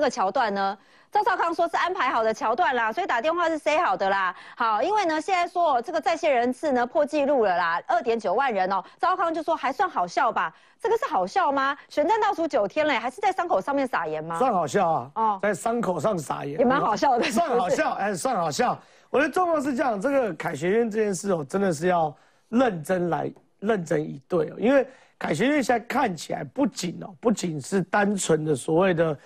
这个桥段呢？赵少康说是安排好的桥段啦，所以打电话是 say 好的啦。好，因为呢现在说这个在线人次呢破纪录了啦，二点九万人哦。赵少康就说还算好笑吧？这个是好笑吗？选战倒数九天嘞，还是在伤口上面撒盐吗？算好笑啊！哦，在伤口上撒盐也蛮好笑的。算好笑，哎，算好笑。我的状况是这样，这个凯学院这件事哦，真的是要认真来认真以对哦，因为凯学院现在看起来不仅哦，不仅是单纯的所谓的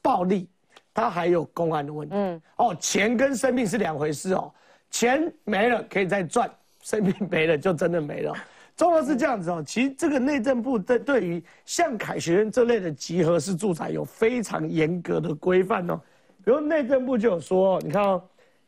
暴力。它还有公安的问题，嗯，哦，钱跟生命是两回事哦，钱没了可以再赚，生命没了就真的没了。中国是这样子哦，其实这个内政部对对于像凯旋院这类的集合式住宅有非常严格的规范哦，比如内政部就有说，你看哦，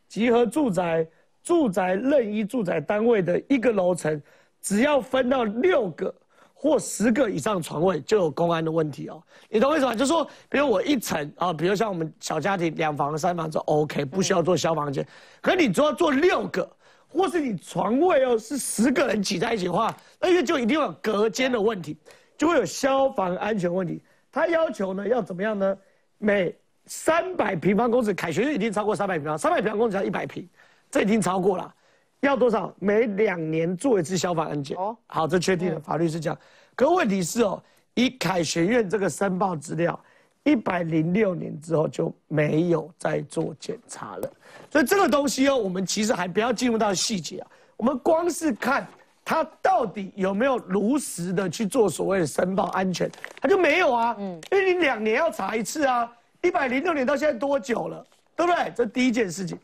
集合住宅住宅任意住宅单位的一个楼层，只要分到六个。或十个以上床位就有公安的问题哦，你懂我意思吗？就说，比如我一层啊，比如像我们小家庭两房三房就 OK，不需要做消防间。可你只要做六个，或是你床位哦是十个人挤在一起的话，那个就一定有隔间的问题，就会有消防安全问题。他要求呢要怎么样呢？每三百平方公尺，凯旋已经超过三百平方，三百平方公尺要一百平，这已经超过了。要多少？每两年做一次消防安检。哦，好，这确定了，法律是这样。可问题是哦，以凯旋院这个申报资料，一百零六年之后就没有再做检查了。所以这个东西哦，我们其实还不要进入到细节啊。我们光是看他到底有没有如实的去做所谓的申报安全，他就没有啊。嗯，因为你两年要查一次啊。一百零六年到现在多久了？对不对？这第一件事情。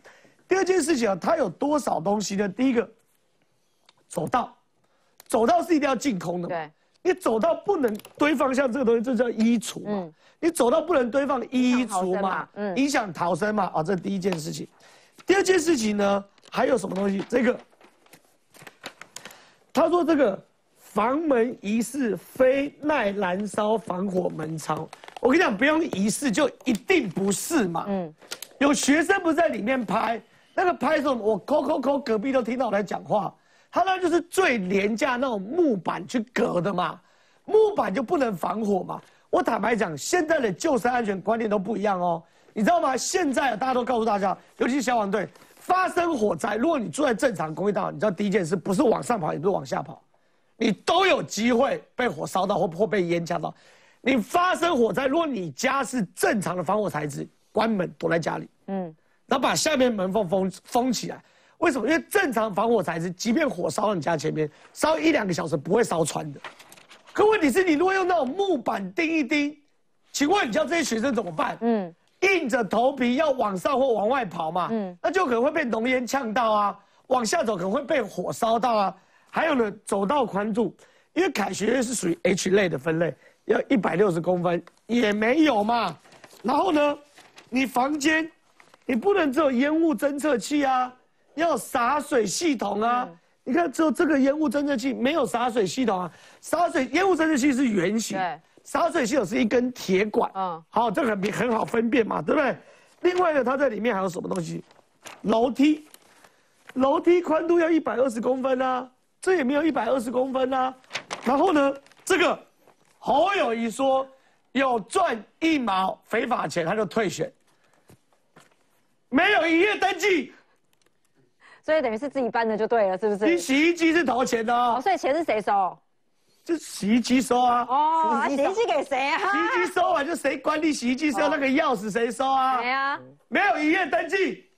第二件事情啊，它有多少东西呢？第一个，走道，走道是一定要净空的。对，你走道不能堆放像这个东西，这叫衣橱嘛。你走道不能堆放衣橱嘛，影响逃生嘛。啊，这第一件事情。第二件事情呢，还有什么东西？这个，他说这个房门疑似非耐燃烧防火门窗。我跟你讲，不用疑似就一定不是嘛。嗯，有学生不在里面拍。那个拍手，我抠抠抠，隔壁都听到我在讲话。他那就是最廉价那种木板去隔的嘛，木板就不能防火嘛。我坦白讲，现在的救生安全观念都不一样哦，你知道吗？现在大家都告诉大家，尤其消防队，发生火灾，如果你住在正常公寓道，你知道第一件事不是往上跑，也不是往下跑，你都有机会被火烧到或或被烟呛到。你发生火灾，如果你家是正常的防火材质，关门躲在家里，嗯。然后把下面门缝封封起来，为什么？因为正常防火材质，即便火烧到你家前面，烧一两个小时不会烧穿的。可问题是你如果用那种木板钉一钉，请问你叫这些学生怎么办？嗯，硬着头皮要往上或往外跑嘛。嗯，那就可能会被浓烟呛到啊，往下走可能会被火烧到啊。还有呢，走道宽度，因为凯学院是属于 H 类的分类，要一百六十公分也没有嘛。然后呢，你房间。你不能只有烟雾侦测器啊，要洒水系统啊。你看，只有这个烟雾侦测器没有洒水系统啊。洒水烟雾侦测器是圆形，洒水系统是一根铁管。嗯，好，这个很很好分辨嘛，对不对？另外呢，它在里面还有什么东西？楼梯，楼梯宽度要一百二十公分啊，这也没有一百二十公分啊。然后呢，这个侯友谊说有赚一毛非法钱，他就退选。没有营业登记，所以等于是自己搬的就对了，是不是？你洗衣机是投钱的哦，所以钱是谁收？就洗衣机收啊。哦，洗衣机给谁啊？洗衣机收完就谁管理洗衣机收那个钥匙谁收啊？谁啊？没有营业登记。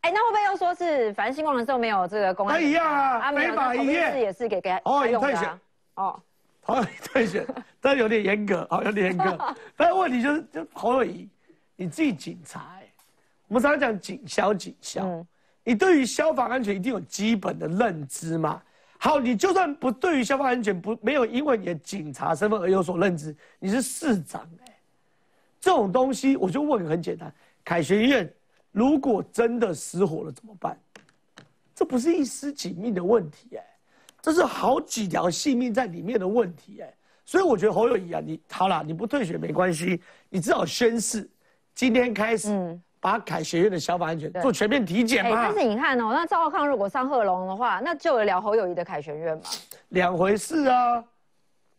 哎，那会不会又说是反正新光的时候没有这个公安？那一样啊，非法营业也是给给哦，退选哦，好退选，但有点严格，好有点严格。但问题就是，就侯友谊，你自己警察。我们常常讲警消警消，你对于消防安全一定有基本的认知嘛？好，你就算不对于消防安全不没有因为你的警察身份而有所认知，你是市长哎，这种东西我就问很简单，凯旋医院如果真的失火了怎么办？这不是一丝几命的问题哎，这是好几条性命在里面的问题哎，所以我觉得侯友谊啊，你好了，你不退选没关系，你至少宣誓，今天开始。把凯学院的消防安全做全面体检嘛？但是你看哦，那赵浩康如果上贺龙的话，那就有聊侯友谊的凯旋院嘛？两回事啊，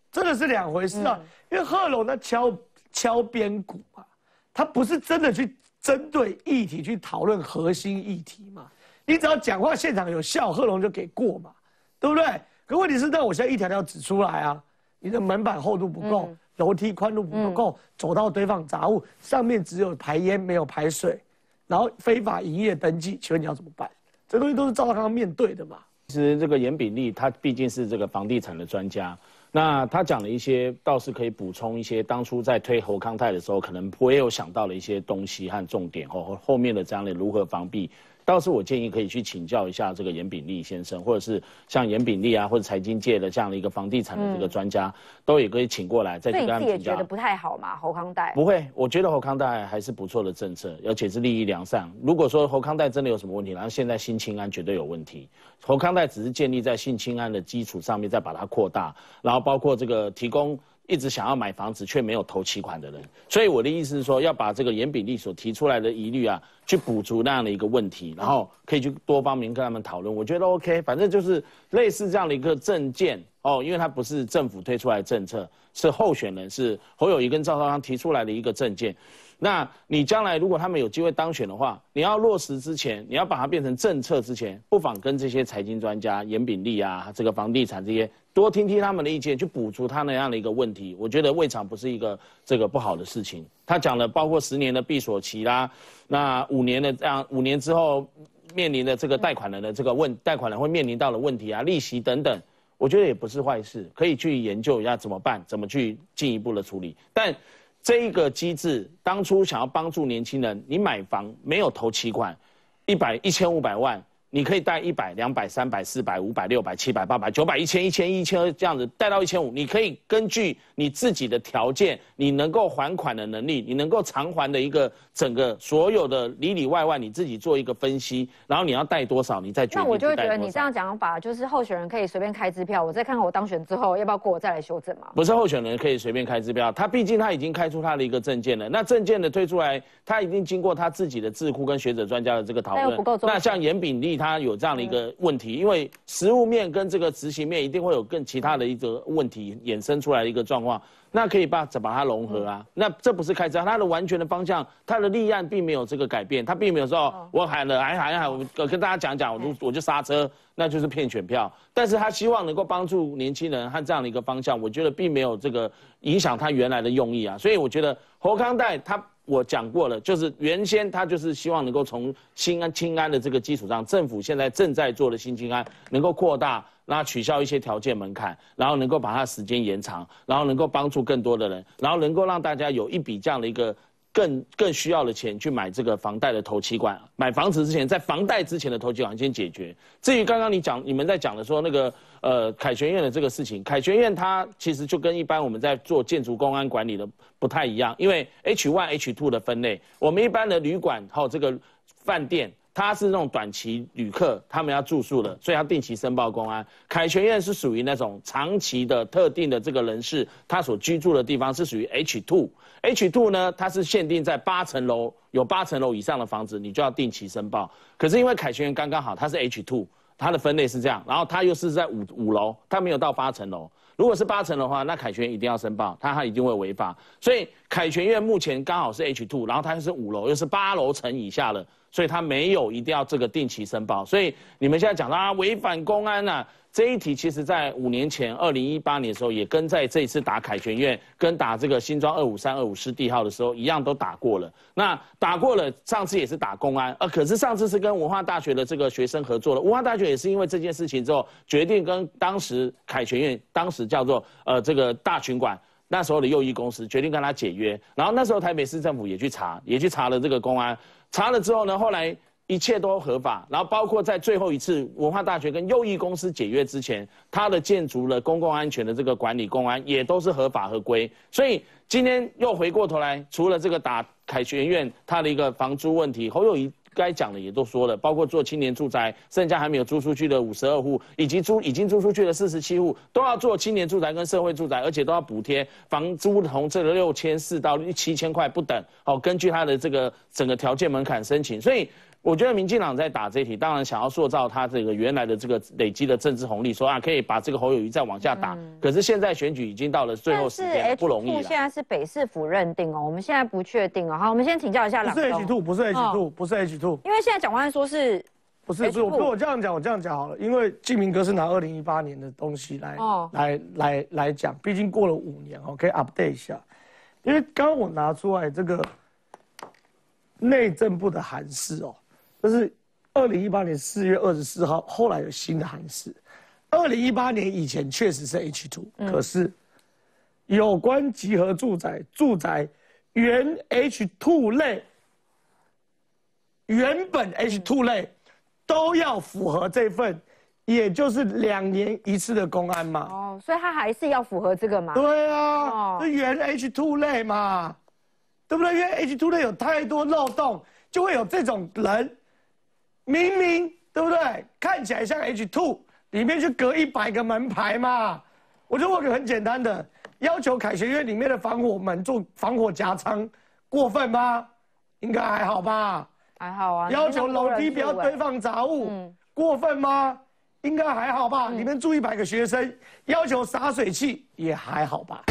真的是两回事啊。因为贺龙他敲敲边鼓嘛，他不是真的去针对议题去讨论核心议题嘛？你只要讲话现场有效，贺龙就给过嘛，对不对？可问题是，那我现在一条条指出来啊，你的门板厚度不够，楼梯宽度不够，走到堆放杂物，上面只有排烟没有排水，然后非法营业登记，请问你要怎么办？这东西都是赵少康面对的嘛？其实这个严炳立他毕竟是这个房地产的专家，那他讲了一些倒是可以补充一些当初在推侯康泰的时候可能不会有想到的一些东西和重点哦，后面的这样的如何防避。倒是我建议可以去请教一下这个严炳立先生，或者是像严炳立啊，或者财经界的这样的一个房地产的这个专家，都也可以请过来再去跟他们请教。也觉得不太好嘛，侯康贷？不会，我觉得侯康贷还是不错的政策，而且是利益良善。如果说侯康贷真的有什么问题，然后现在新青安绝对有问题。侯康贷只是建立在新青安的基础上面再把它扩大，然后包括这个提供。一直想要买房子却没有投期款的人，所以我的意思是说，要把这个严炳立所提出来的疑虑啊，去补足那样的一个问题，然后可以去多方面跟他们讨论。我觉得 OK，反正就是类似这样的一个证件哦，因为它不是政府推出来的政策，是候选人是侯友谊跟赵少康提出来的一个证件。那你将来如果他们有机会当选的话，你要落实之前，你要把它变成政策之前，不妨跟这些财经专家严炳立啊，这个房地产这些。多听听他们的意见，去补足他那样的一个问题，我觉得未尝不是一个这个不好的事情。他讲了，包括十年的闭锁期啦，那五年的这样五年之后面临的这个贷款人的这个问贷款人会面临到的问题啊，利息等等，我觉得也不是坏事，可以去研究一下怎么办，怎么去进一步的处理。但这一个机制当初想要帮助年轻人，你买房没有投期款，一百一千五百万。你可以贷一百、两百、三百、四百、五百、六百、七百、八百、九百、一千、一千、一千二这样子贷到一千五，你可以根据你自己的条件，你能够还款的能力，你能够偿还的一个整个所有的里里外外，你自己做一个分析，然后你要贷多少，你再决定。那我就会觉得你这样讲法，就是候选人可以随便开支票，我再看看我当选之后要不要过，我再来修正嘛。不是候选人可以随便开支票，他毕竟他已经开出他的一个证件了，那证件的推出来，他已经经过他自己的智库跟学者专家的这个讨论。那像严炳立他有这样的一个。问题，因为实物面跟这个执行面一定会有更其他的一个问题衍生出来的一个状况，那可以把把它融合啊。那这不是开支，它的完全的方向，它的立案并没有这个改变，它并没有说我喊了喊喊喊，我跟大家讲讲，我就我就刹车，那就是骗选票。但是他希望能够帮助年轻人和这样的一个方向，我觉得并没有这个影响他原来的用意啊。所以我觉得侯康代他。我讲过了，就是原先他就是希望能够从新安、清安的这个基础上，政府现在正在做的新清安能够扩大，那取消一些条件门槛，然后能够把它时间延长，然后能够帮助更多的人，然后能够让大家有一笔这样的一个。更更需要的钱去买这个房贷的头期款，买房子之前，在房贷之前的头期款先解决。至于刚刚你讲你们在讲的说那个呃凯旋苑的这个事情，凯旋苑它其实就跟一般我们在做建筑公安管理的不太一样，因为 H one H two 的分类，我们一般的旅馆还有这个饭店。他是那种短期旅客，他们要住宿的，所以要定期申报公安。凯旋院是属于那种长期的特定的这个人士，他所居住的地方是属于 H two。H two 呢，它是限定在八层楼，有八层楼以上的房子，你就要定期申报。可是因为凯旋院刚刚好，它是 H two，它的分类是这样，然后它又是在五五楼，它没有到八层楼。如果是八层的话，那凯旋一定要申报，它它一定会违法。所以凯旋院目前刚好是 H two，然后它又是五楼，又是八楼层以下的。所以他没有一定要这个定期申报，所以你们现在讲到啊违反公安呐这一题，其实在五年前二零一八年的时候，也跟在这一次打凯旋院跟打这个新庄二五三二五师地号的时候一样，都打过了。那打过了，上次也是打公安，呃，可是上次是跟文化大学的这个学生合作了。文化大学也是因为这件事情之后，决定跟当时凯旋院当时叫做呃这个大群馆那时候的右翼公司决定跟他解约，然后那时候台北市政府也去查，也去查了这个公安。查了之后呢，后来一切都合法，然后包括在最后一次文化大学跟右翼公司解约之前，它的建筑的公共安全的这个管理公安也都是合法合规。所以今天又回过头来，除了这个打凯旋院它的一个房租问题，侯友谊该讲的也都说了，包括做青年住宅，剩下还没有租出去的五十二户，以及租已经租出去的四十七户，都要做青年住宅跟社会住宅，而且都要补贴房租从这个六千四到七千块不等。哦，根据他的这个整个条件门槛申请，所以。我觉得民进党在打这题，当然想要塑造他这个原来的这个累积的政治红利，说啊可以把这个侯友谊再往下打。可是现在选举已经到了最后时间，不容易现在是北市府认定哦，我们现在不确定哦。好，我们先请教一下老不是 H two，不是 H two，不是 H two。因为现在蒋万安说是，不是，不是，我我这样讲，我这样讲好了。因为季明哥是拿二零一八年的东西来来来来讲，毕竟过了五年哦，可以 update 一下。因为刚刚我拿出来这个内政部的函示哦，就是。二零一八年四月二十四号，后来有新的函释。二零一八年以前确实是 H two，可是有关集合住宅、住宅原 H two 类、原本 H two 类都要符合这份，也就是两年一次的公安嘛。哦，所以他还是要符合这个嘛？对啊，是原 H two 类嘛，对不对？因为 H two 类有太多漏洞，就会有这种人。明明对不对？看起来像 H two，里面就隔一百个门牌嘛。我就问个很简单的，要求凯旋院里面的防火门做防火夹层，过分吗？应该还好吧？还好啊。要求楼梯不要堆放杂物，过分吗？应该还好吧？里面住一百个学生，要求洒水器也还好吧？